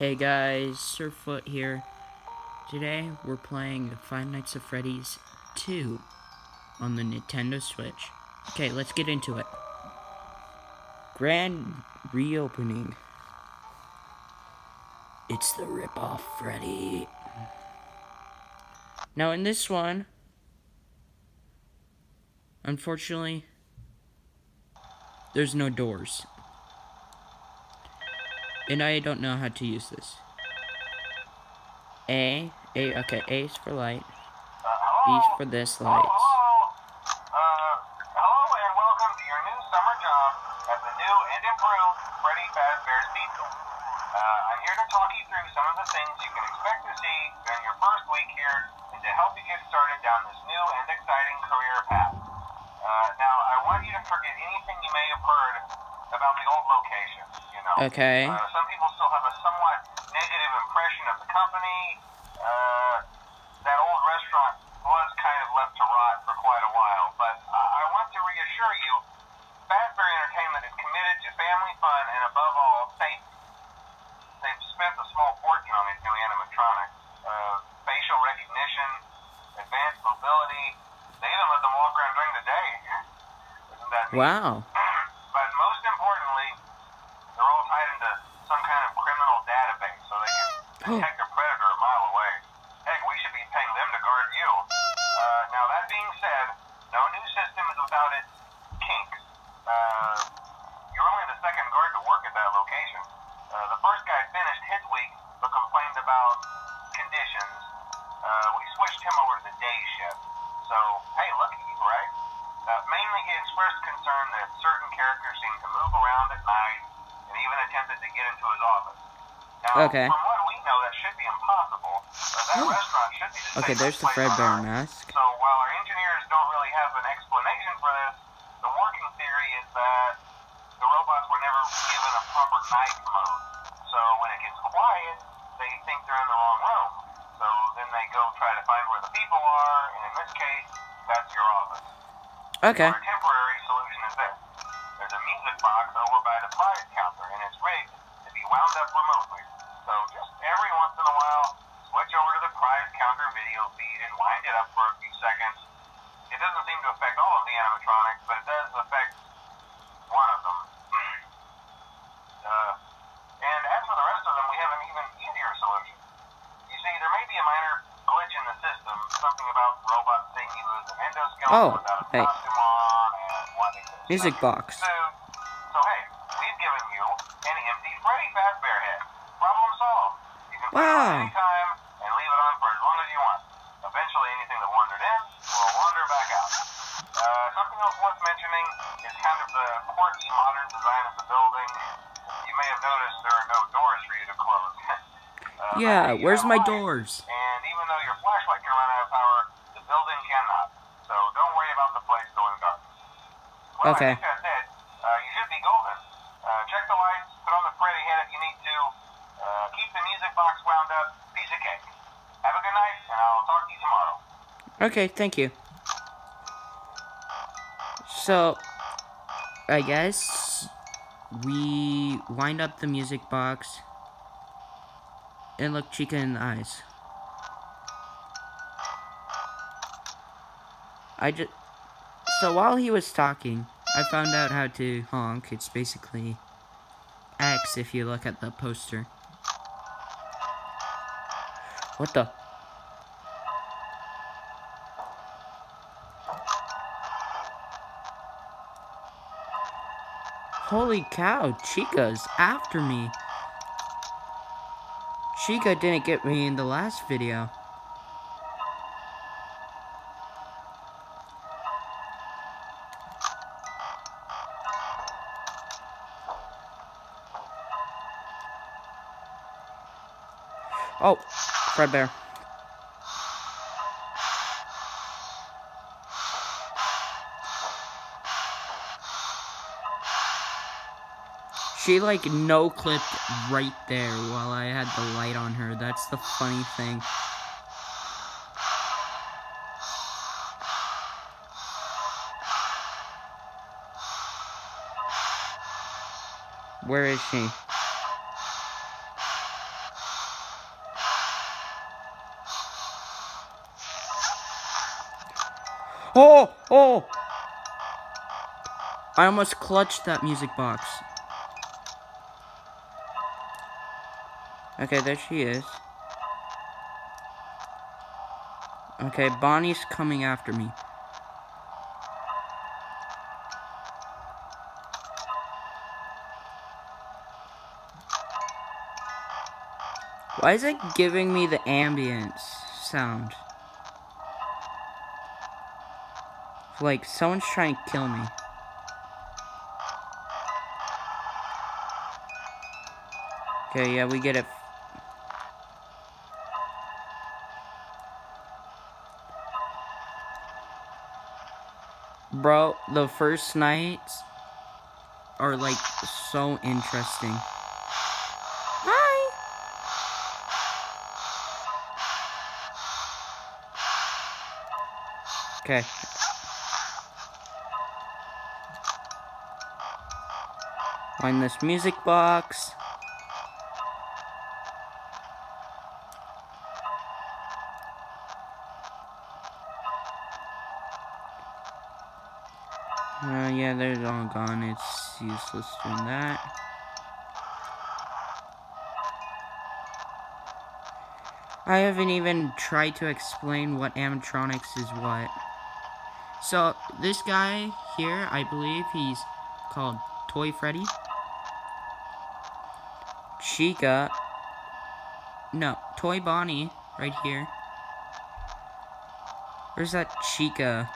Hey guys, Sir foot here. Today we're playing Five Nights at Freddy's 2 on the Nintendo Switch. Okay, let's get into it. Grand reopening. It's the rip-off Freddy. Now in this one, unfortunately, there's no doors. And I don't know how to use this. A, A, okay, A is for light. B is for this light. Uh, hello and welcome to your new summer job at the new and improved Freddy Fazbear's Pizza. Uh, I'm here to talk you through some of the things you can expect to see during your first week here and to help you get started down this new and exciting career path. Uh, now, I want you to forget anything you may have heard about the old location, you know. Okay. Uh, some people still have a somewhat negative impression of the company. Uh, that old restaurant was kind of left to rot for quite a while, but I I want to reassure you, Entertainment is committed to family fun and above all, safety. They've spent a small fortune on these new animatronics. Uh, facial recognition, advanced mobility. They even let them walk around during the day. Isn't that neat? Wow. But most importantly, they're all tied into some kind of criminal database so they can detect a predator a mile away. Heck, we should be paying them to guard you. Uh, now, that being said, no new system is without its kinks. Uh, you're only the second guard to work at that location. Uh, the first guy finished his week but complained about conditions. Uh, we switched him over to the day shift. So, hey, lucky you, right? Uh, mainly, he expressed concern that certain characters seem to move around at night and even attempted to get into his office. Now, Okay. from what that should be impossible. That restaurant should be the Okay, there's the Fredbear mask. So, while our engineers don't really have an explanation for this, the working theory is that the robots were never given a proper night mode. So, when it gets quiet, they think they're in the wrong room. So, then they go try to find where the people are, and in this case, that's your office. Okay. Our temporary solution is this. There's a music box over by the prize counter, and it's rigged to be wound up remotely. So just every once in a while, switch over to the prize counter video feed and wind it up for a few seconds. It doesn't seem to affect all of the animatronics, but it does affect one of them. uh, and as for the rest of them, we have an even easier solution. You see, there may be a minor glitch in the system, something about robots saying he was an endoskeleton Oh, hey. and wanting to Music box. So, so hey, we've given you an empty Freddy Fazbear head. Problem solved. You can Wow. anytime and leave it on for as long as you want. Eventually, anything that wandered in will wander back out. Uh, something else worth mentioning is kind of the quirky modern design of the building. You may have noticed there are no doors for you to close. uh, Yeah, where's my doors? And even though your flashlight can run out of power, the building cannot. So don't worry about the place going dark. Well, Okay. I think that's it. Uh, you should be golden. Uh, check the lights, put on the Freddy head if you need to. Uh, keep the music box wound up. Piece of cake. Have a good night, and I'll talk to you tomorrow. Okay, thank you. So, I guess we wind up the music box and look Chica in the eyes. I just so while he was talking, I found out how to honk. It's basically X if you look at the poster. What the? Holy cow, Chica's after me. Chica didn't get me in the last video. Oh, Fredbear. She like no clipped right there while I had the light on her. That's the funny thing. Where is she? Oh, oh! I almost clutched that music box. Okay, there she is. Okay, Bonnie's coming after me. Why is it giving me the ambience sound? Like, someone's trying to kill me. Okay, yeah, we get it. Bro, the first nights are like so interesting. Hi. Okay. Find this music box. Uh, yeah, they're all gone. It's useless doing that. I haven't even tried to explain what animatronics is what. So, this guy here, I believe he's called Toy Freddy. Chica. No, Toy Bonnie, right here. Where's that Chica?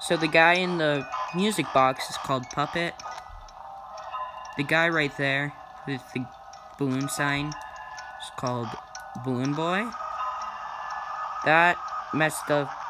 So the guy in the music box is called Puppet. The guy right there with the balloon sign is called Balloon Boy. That messed up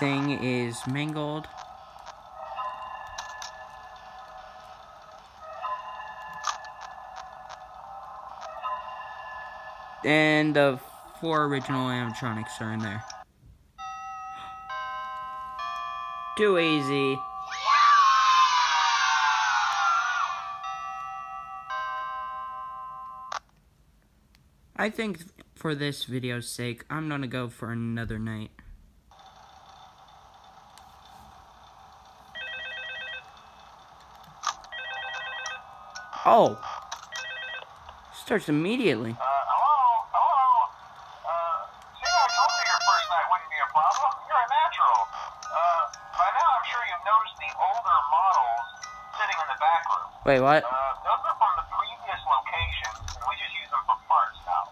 thing is Mangle. And the four original animatronics are in there. Too easy. I think for this video's sake, I'm gonna go for another night. Oh. Starts immediately. Uh, hello? Hello? Uh, see, I told you your first night wouldn't be a problem. You're a natural. Uh, by now I'm sure you've noticed the older models sitting in the back room. Wait, what? Uh, those are from the previous location, and we just use them for parts now.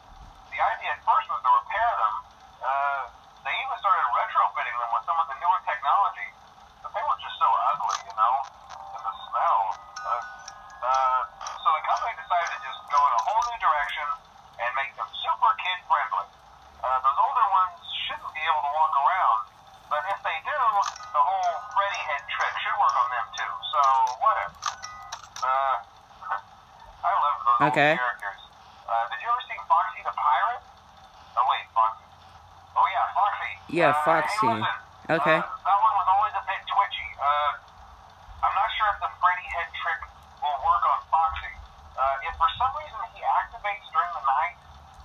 Whatever. Uh, I love those Okay. characters. Uh, did you ever see Foxy the Pirate? Oh wait, Foxy. Oh yeah, Foxy. Yeah, Uh, Foxy. Hey, Okay. Uh, that one was always a bit twitchy. Uh, I'm not sure if the Freddy head trick will work on Foxy. Uh, if for some reason he activates during the night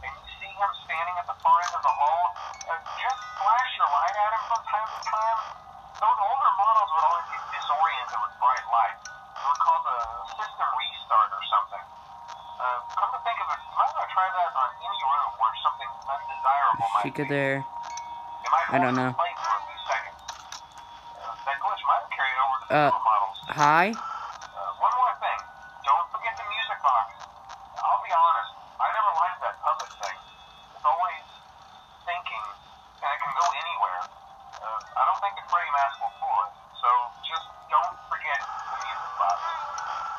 and you see him standing at the far end of the hall, uh, just flash your light at him from time to time. Those older models would always get disoriented with bright light. It would cause a system restart or something. Uh, come to think of it, you might try that on any room where something undesirable might Chica be. there. I don't know. for a few seconds. Uh, that glitch might have carried over to the Uh, newer models. Hi? Uh, one more thing. Don't forget the music box. I'll be honest, I never liked that puppet thing. It's always thinking, and it can go anywhere. Uh, I don't think the Freddy mask will fool it. So just don't forget the music box.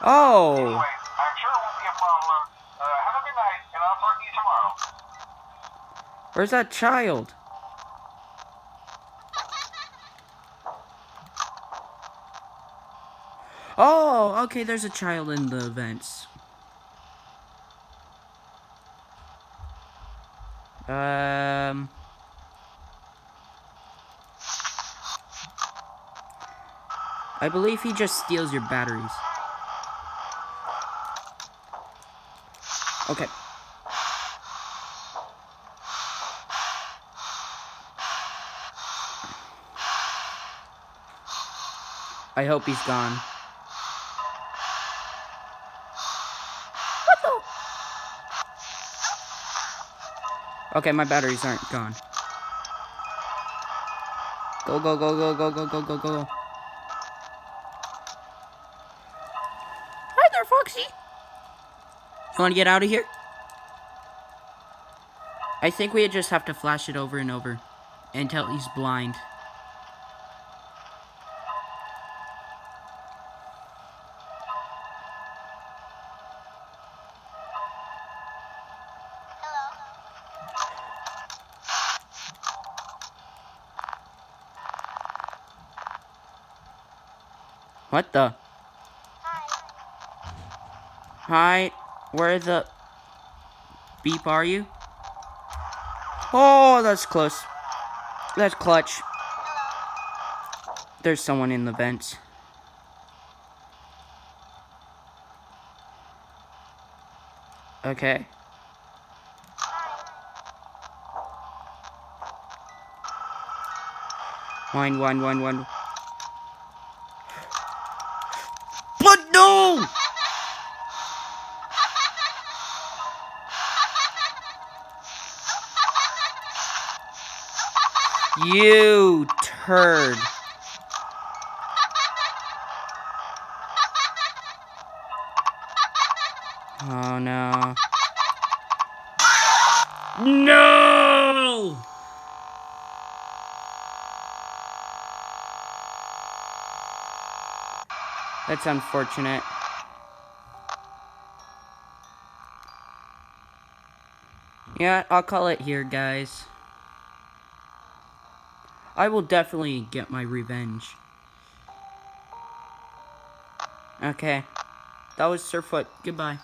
Oh. Anyway, I'm sure it won't be a problem. Uh, have a good night, and I'll talk to you tomorrow. Where's that child? Oh, okay, there's a child in the vents. Um. I believe he just steals your batteries. Okay. I hope he's gone. Okay, my batteries aren't gone. Go, go, go, go, go, go, go, go, go. You want to get out of here? I think we just have to flash it over and over until he's blind. What the? Hi, where the beep are you? Oh, that's close. That's clutch. There's someone in the vents. Okay. Wine, wine, wine, wine. You turd. Oh no. No! That's unfortunate. Yeah, I'll call it here, guys. I will definitely get my revenge. Okay. That was Sir foot. Goodbye.